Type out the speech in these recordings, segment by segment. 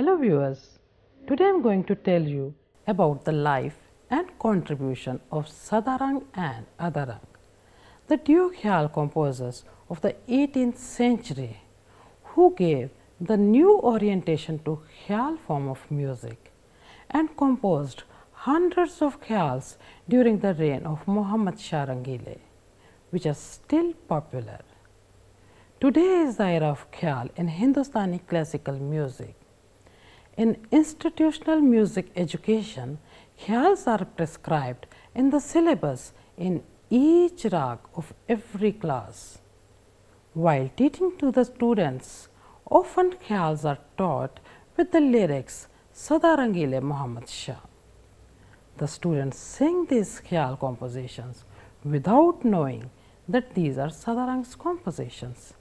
Hello viewers, today I am going to tell you about the life and contribution of Sadarang and Adarang, the duo Khyal composers of the 18th century who gave the new orientation to Khyal form of music and composed hundreds of Khyals during the reign of Muhammad Shah Rangile, which are still popular. Today is the era of Khyal in Hindustani classical music. In institutional music education, Khyals are prescribed in the syllabus in each rag of every class. While teaching to the students, often Khyals are taught with the lyrics Sadarangile Muhammad Shah. The students sing these Khyal compositions without knowing that these are Sadarang's compositions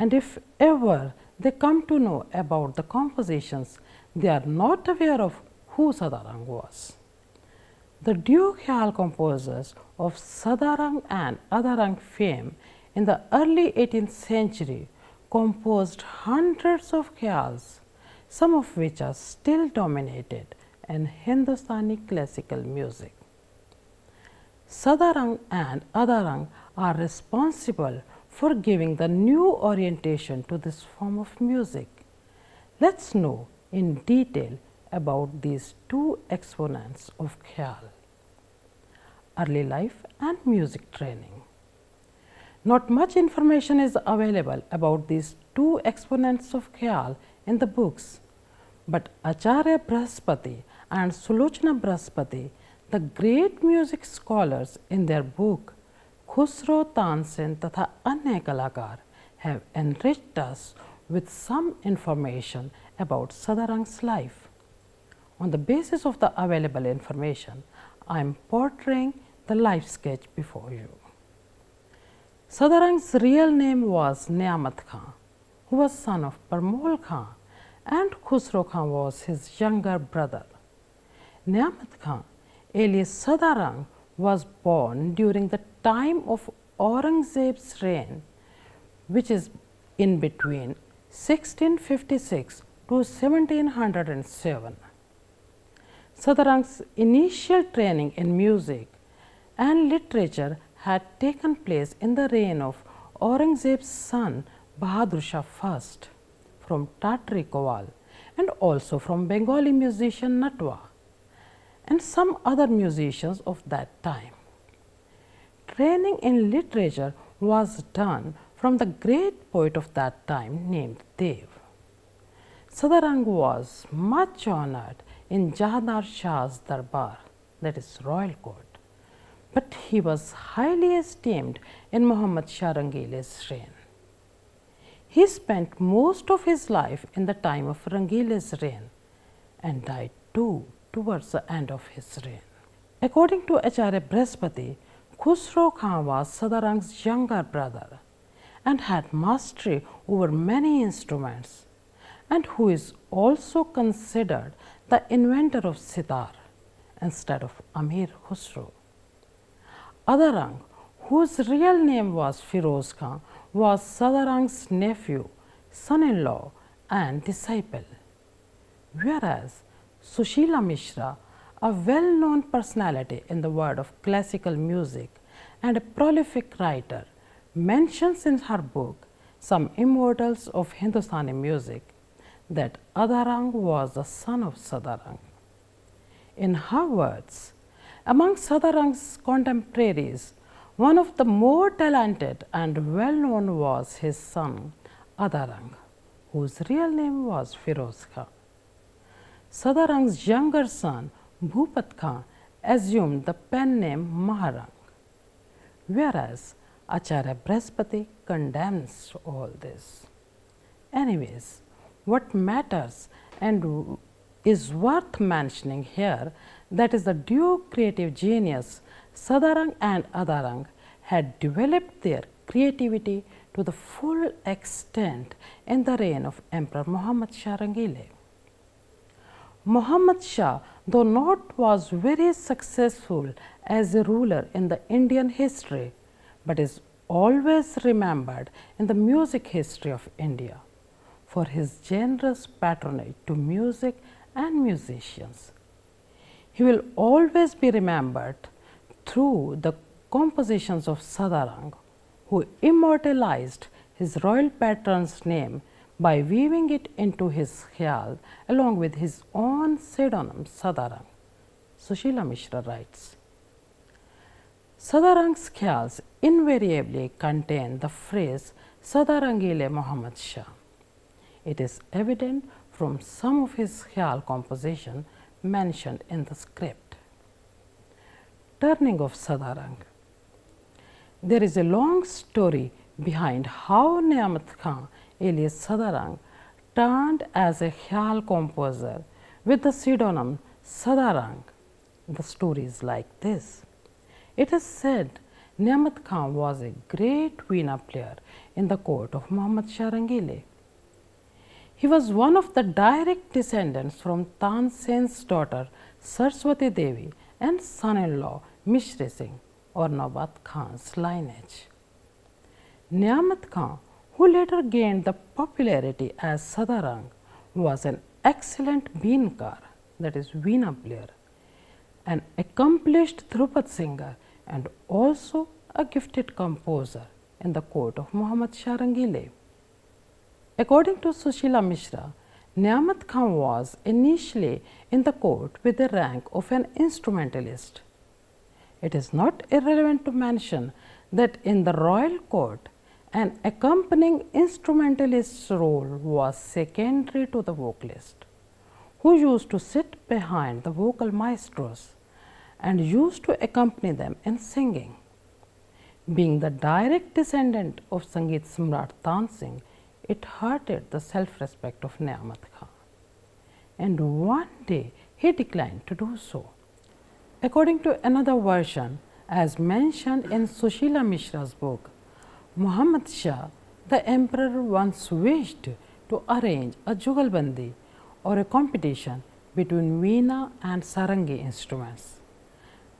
and if ever they come to know about the compositions, they are not aware of who Sadarang was. The duo Khyal composers of Sadarang and Adarang fame in the early 18th century composed hundreds of Khyals, some of which are still dominated in Hindustani classical music. Sadarang and Adarang are responsible for giving the new orientation to this form of music. Let us know in detail about these two exponents of Khyal, early life and music training. Not much information is available about these two exponents of Khyal in the books, but Acharya Brihaspati and Sulochana Brihaspati, the great music scholars in their book Khusro Tansen तथा अन्य कलाकार have enriched us with some information about Sadarang's life. On the basis of the available information, I am portraying the life sketch before you. Sadarang's real name was Niamat Khan, who was son of Parmol Khan and Khusro Khan was his younger brother. Niamat Khan, alias Sadarang, was born during the time of Aurangzeb's reign, which is in between 1656 to 1707. Sadarang's initial training in music and literature had taken place in the reign of Aurangzeb's son Bahadur Shah I from Tatri Kowal and also from Bengali musician Natwa and some other musicians of that time. Training in literature was done from the great poet of that time named Dev. Sadarang was much honored in Jahandar Shah's darbar that is royal court, but he was highly esteemed in Muhammad Shah Rangile's reign. He spent most of his life in the time of Rangile's reign and died too towards the end of his reign. According to Acharya Brihaspati, Khusro Khan was Sadarang's younger brother and had mastery over many instruments and who is also considered the inventor of sitar instead of Amir Khusro. Adarang, whose real name was Firoz Khan, was Sadarang's nephew, son-in-law and disciple, whereas Sushila Mishra, a well known personality in the world of classical music and a prolific writer, mentions in her book Some Immortals of Hindustani Music that Adarang was the son of Sadarang. In her words, among Sadarang's contemporaries, one of the more talented and well known was his son Adarang, whose real name was Firoz Khan. Sadarang's younger son Bhupat Khan assumed the pen name Maharang, whereas Acharya Brihaspati condemns all this. Anyways, what matters and is worth mentioning here that is the duo creative genius Sadarang and Adarang had developed their creativity to the full extent in the reign of Emperor Muhammad Shah Rangile. Muhammad Shah, though not was very successful as a ruler in the Indian history, but is always remembered in the music history of India for his generous patronage to music and musicians. He will always be remembered through the compositions of Sadarang, who immortalized his royal patron's name by weaving it into his khyal along with his own pseudonym Sadarang. Sushila Mishra writes, Sadarang's khyals invariably contain the phrase Sadarangile Muhammad Shah. It is evident from some of his khyal composition mentioned in the script. Turning of Sadarang There is a long story behind how Niamat Khan alias Sadarang turned as a khyal composer with the pseudonym Sadarang. The story is like this. It is said Niamat Khan was a great veena player in the court of Muhammad Shah Rangile. He was one of the direct descendants from Tansen's daughter Saraswati Devi and son-in-law Misri Singh or Nabat Khan's lineage. Niamat Khan, who later gained the popularity as Sadarang, was an excellent beenkar, that is veena player, an accomplished Dhrupad singer and also a gifted composer in the court of Muhammad Shah Rangile. According to Sushila Mishra, Niamat Khan was initially in the court with the rank of an instrumentalist. It is not irrelevant to mention that in the royal court, an accompanying instrumentalist's role was secondary to the vocalist, who used to sit behind the vocal maestros and used to accompany them in singing. Being the direct descendant of Sangeet Samrat Tansen, it hurted the self-respect of Niamat Khan. And one day he declined to do so. According to another version, as mentioned in Sushila Mishra's book, Muhammad Shah, the emperor once wished to arrange a jugalbandi or a competition between veena and sarangi instruments.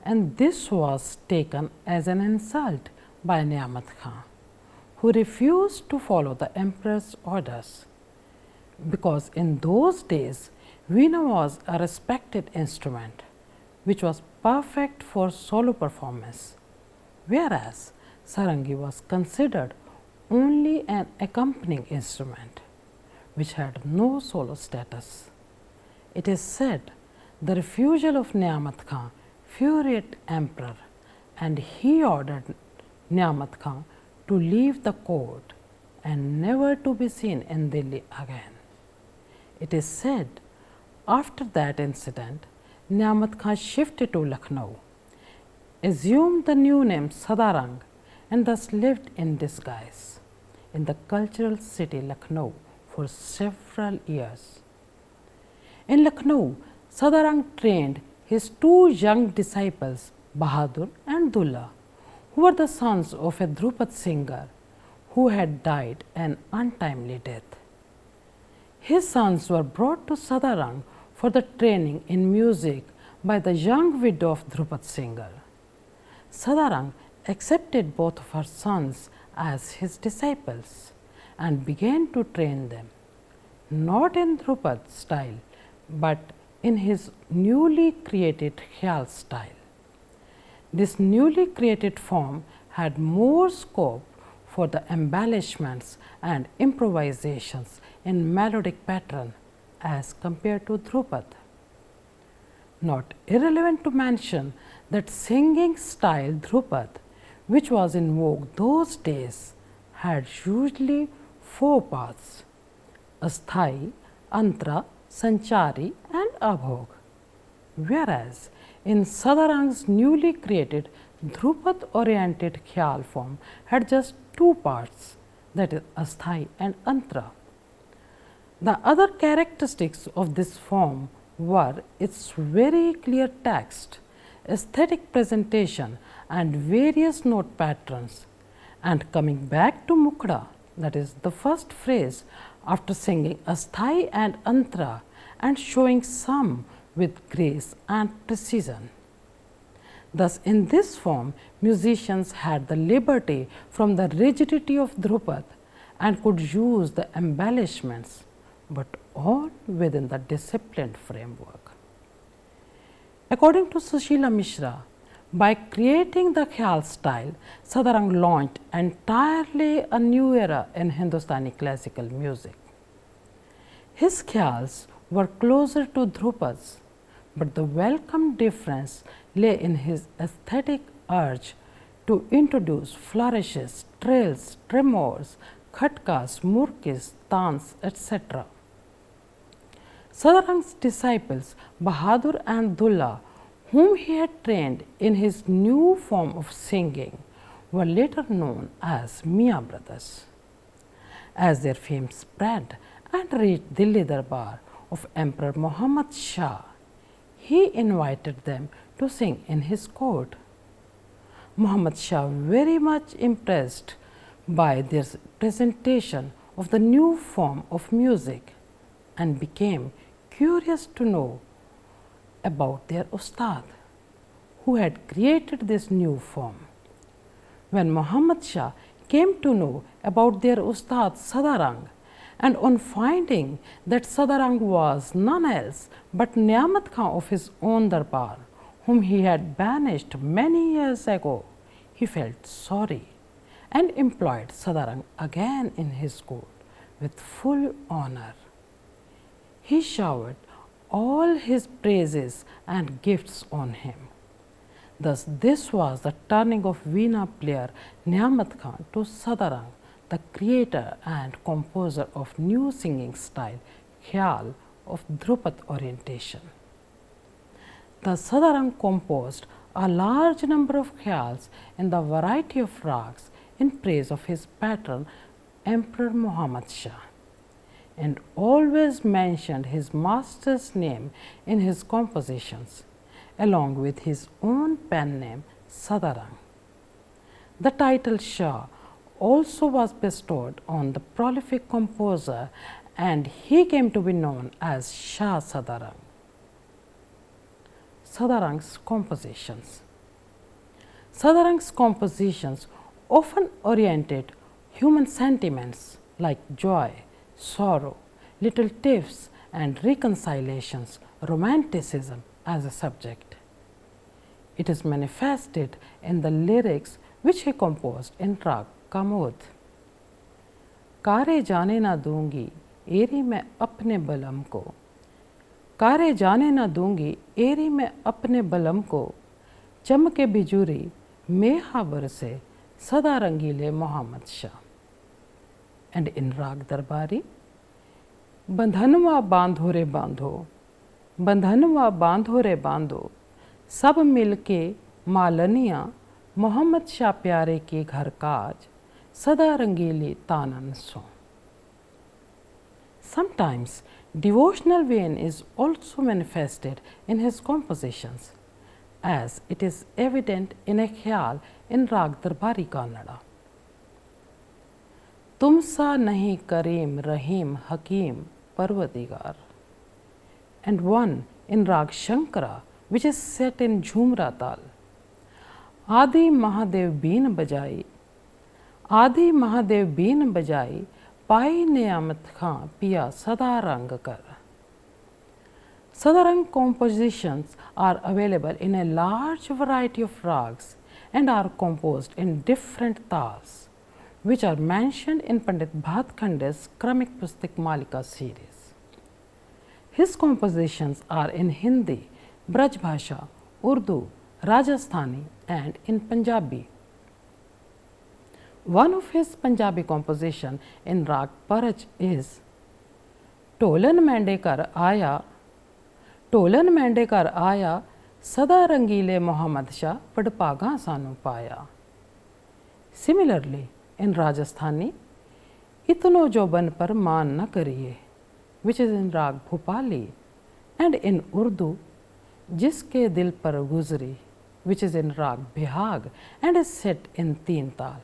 And this was taken as an insult by Niamat Khan who refused to follow the emperor's orders. Because in those days, veena was a respected instrument which was perfect for solo performance, whereas sarangi was considered only an accompanying instrument which had no solo status. It is said the refusal of Niamat Khan furiated emperor and he ordered Niamat Khan to leave the court and never to be seen in Delhi again. It is said after that incident, Niamat Khan shifted to Lucknow, assumed the new name Sadarang and thus lived in disguise in the cultural city Lucknow for several years. In Lucknow, Sadarang trained his two young disciples Bahadur and Dulla who were the sons of a Dhrupad singer who had died an untimely death. His sons were brought to Sadarang for the training in music by the young widow of Dhrupad singer. Sadarang accepted both of her sons as his disciples and began to train them, not in Dhrupad style, but in his newly created Khyal style. This newly created form had more scope for the embellishments and improvisations in melodic pattern as compared to Dhrupad. Not irrelevant to mention that singing style Dhrupad, which was in vogue those days, had usually four parts Asthai, Antra, Sanchari and Abhog, whereas in Sadarang's newly created Dhrupad oriented Khyal form had just two parts that is Asthai and Antra. The other characteristics of this form were its very clear text, aesthetic presentation and various note patterns. And coming back to Mukda that is the first phrase after singing Asthai and Antra and showing some with grace and precision. Thus, in this form musicians had the liberty from the rigidity of Dhrupad and could use the embellishments but all within the disciplined framework. According to Sushila Mishra, by creating the Khyal style, Sadarang launched entirely a new era in Hindustani classical music. His Khyals were closer to Dhrupad's, but the welcome difference lay in his aesthetic urge to introduce flourishes, trills, tremors, khatkas, murkis, tans, etc. Sadarang's disciples Bahadur and Dulla whom he had trained in his new form of singing were later known as Mia brothers. As their fame spread and reached Delhi Darbar of Emperor Muhammad Shah, he invited them to sing in his court. Muhammad Shah, very much impressed by their presentation of the new form of music and became curious to know about their Ustad, who had created this new form. When Muhammad Shah came to know about their Ustad Sadarang, and on finding that Sadarang was none else but Niamat Khan of his own darbar, whom he had banished many years ago, he felt sorry and employed Sadarang again in his court with full honor. He showered all his praises and gifts on him. Thus, this was the turning of Veena player Niamat Khan to Sadarang, the creator and composer of new singing style Khyal of Dhrupad orientation. The Sadarang composed a large number of khyals in the variety of rags in praise of his patron Emperor Muhammad Shah and always mentioned his master's name in his compositions, along with his own pen name Sadarang. The title Shah also was bestowed on the prolific composer and he came to be known as Shah Sadarang. Sadarang's compositions Sadarang's compositions often oriented human sentiments like joy, sorrow, little tiffs and reconciliations, romanticism as a subject. It is manifested in the lyrics which he composed in Rag Kamod. कारे जाने ना दूँगी एरी मैं अपने बलम को कारे जाने ना दूँगी एरी मैं अपने बलम को चमके बिजूरी मेहा बरसे सदा रंगीले मोहम्मद शाह एंड इन राग दरबारी बंधनवा बांधो रे बांधो बंधनवा बांधो रे बांधो सब मिलके मालनिया मोहम्मद शाह प्यारे के घर काज सदा रंगीली तानन सो Sometimes devotional vein is also manifested in his compositions, as it is evident in a khyal in Rag Darbari Kannada. तुम सा नहीं करीम, रहीम, हकीम परवदिगार and one in raag Shankara which is set in Jhoomra taal Adi Mahadev been बजाई आदि Mahadev been बजाई पाई नियामत खां पिया सदा रंग कर सदा रंग compositions are available in a large variety of ragas and are compose in different taals which are mentioned in Pandit Bhatkhande's Kramik Pustak Malika series. His compositions are in Hindi, Braj Bhasha, Urdu, Rajasthani and in Punjabi. One of his Punjabi composition in Rag Paraj is Tolan Mandekar Aya, Tolan Mandekar Aya, Sada Rangile सदा रंगीले Mohammad Sanupaya." Similarly. इन राजस्थानी, इतनो जो बन पर मान न करिए, विच is in राग Bhopali, and in Urdu, जिसके दिल पर गुजरी, which is in raag Bihag, and is set in Teen taal,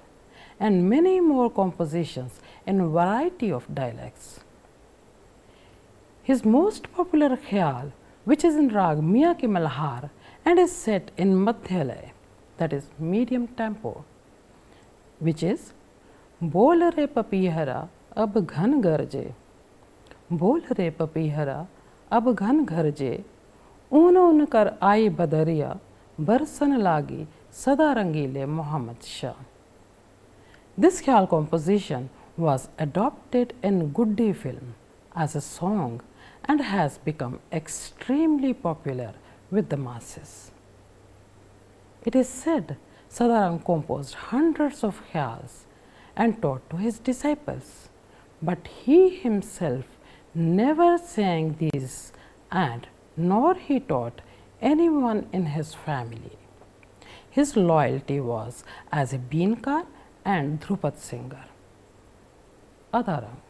and many more compositions in variety of dialects his most popular khayal which is in raag Miyan ke Malhar and is set in madhyalay that is medium tempo which is बोल रे पपीहरा, अब घन गरजे। बोल रे पपीहरा, अब घन गरजे ऊन ऊन कर आई बदरिया, बरसन लागी सदा रंगीले Mohammad Shah. This khayal composition was adopted in Guddi film as a song and has become extremely popular with the masses it is said Sadarang compose hundreds of khayals and taught to his disciples, but he himself never sang these and nor he taught anyone in his family. His loyalty was as a beenkar and Dhrupad singer. Adarang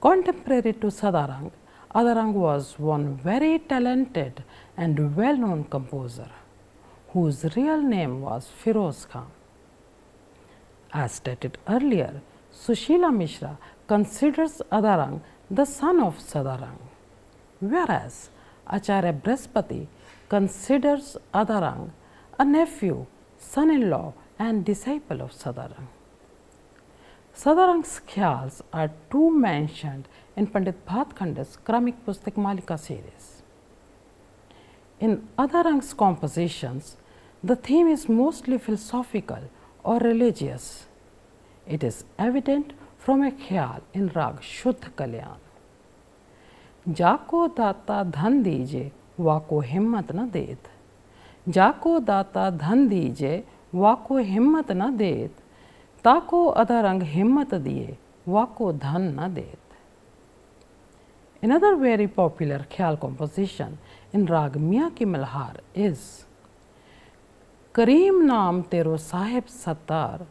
Contemporary to Sadarang, Adarang was one very talented and well known composer whose real name was Firoz Khan. As stated earlier, Sushila Mishra considers Adarang the son of Sadarang, whereas Acharya Brihaspati considers Adarang a nephew, son in law, and disciple of Sadarang. Sadarang's khyals are two mentioned in Pandit Bhatkhande's Kramik Pustak Malika series. In Adarang's compositions, the theme is mostly philosophical or religious. It is evident from a khyal in Rag Shuddha Kalyan. जाको दाता धन दीजे वाको हिम्मत न देत जाको दाता धन दीजे वाको हिम्मत न देत ताको अदरंग हिम्मत दिए वाको धन न देत Another very popular khyal composition in Rag Mia ki Malhar is करीम नाम तेरो साहेब सत्तार,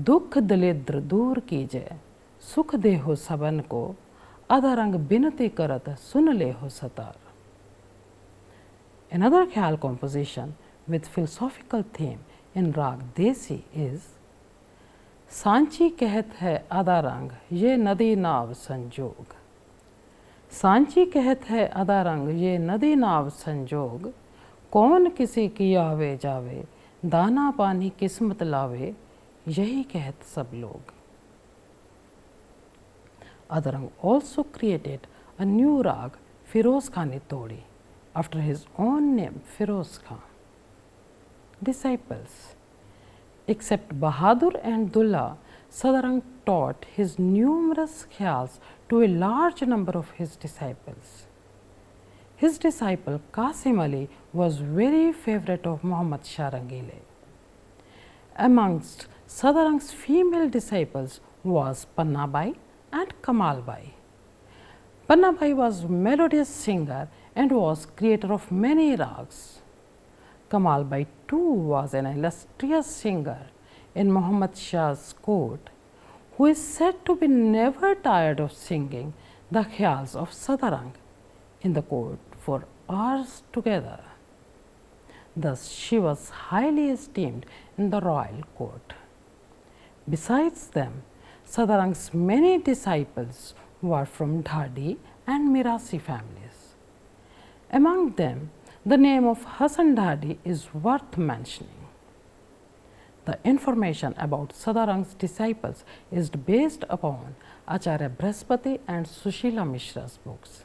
दुख दलिद्र दूर कीजे। सुख दे हो सबन को अदरंग बिनती करत सुन ले हो Sattar. Another khyal composition with philosophical theme in rag desi is, Sanchi कहत है आधा रंग, ये नदी नाव संजोग। सांची कहत है आधा रंग, ये नदी नाव संजोग। कौन किसी की आवे जावे? दाना पानी किस्मत लावे, यही कहत सब लोग। Adarang also created a new raag, Firoz Khan ने Todi. After his own name Firoz Khan disciples except Bahadur and Dulla Sadarang taught his numerous khayals to a large number of his disciples his disciple Qasim Ali was very favorite of Muhammad Shah Rangile. Amongst Sadarang's female disciples was Pannabai and Kamalbai. Pannabai was a melodious singer and was creator of many rags. Kamalbai too was an illustrious singer in Muhammad Shah's court who is said to be never tired of singing the khyals of Sadarang in the court for hours together. Thus, she was highly esteemed in the royal court. Besides them, Sadarang's many disciples were from Dhadi and Mirasi families. Among them, the name of Hassan Dhadi is worth mentioning. The information about Sadarang's disciples is based upon Acharya Brihaspati and Sushila Mishra's books.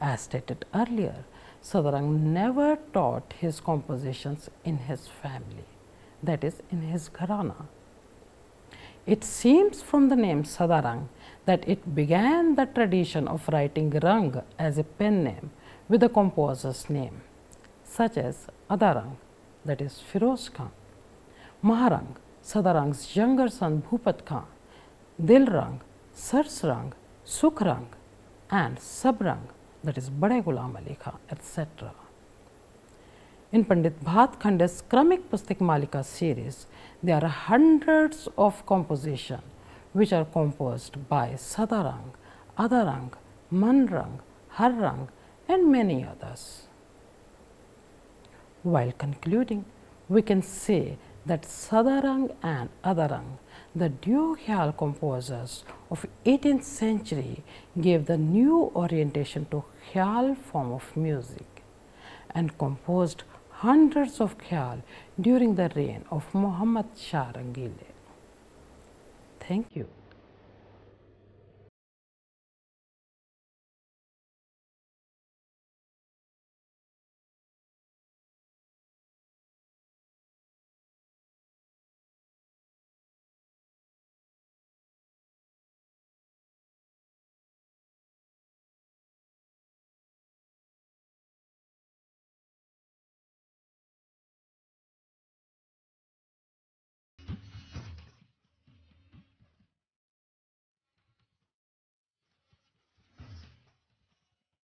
As stated earlier, Sadarang never taught his compositions in his family, that is, in his gharana. It seems from the name Sadarang that it began the tradition of writing Rang as a pen name with the composer's name, such as Adarang, that is Firoz Khan, Maharang, Sadarang's younger son Bhupat Khan, Dilrang, Sarsrang, Sukrang, and Sabrang, that is Bade Ghulam Ali Khan, etc. In Pandit Bhatkhande's Kramik Pustak Malika series, there are hundreds of compositions which are composed by Sadarang, Adarang, Manrang, Harrang and many others. While concluding, we can say that Sadarang and Adarang, the duo composers of 18th century gave the new orientation to Khyal form of music and composed hundreds of khyal during the reign of Muhammad Shah Rangile. Thank you.